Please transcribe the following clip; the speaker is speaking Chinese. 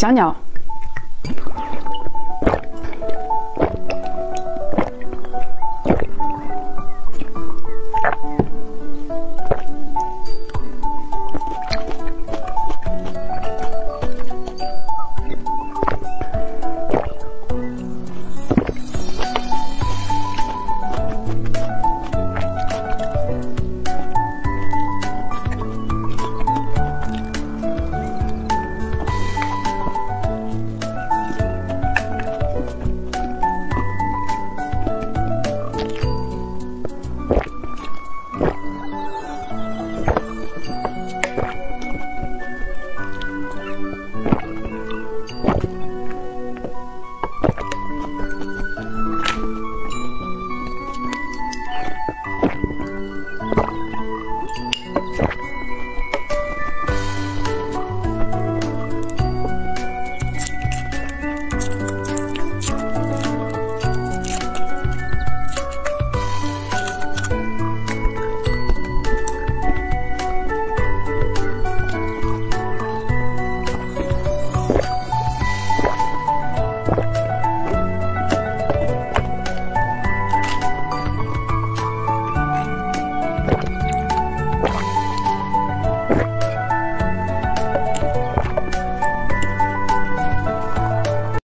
小鸟。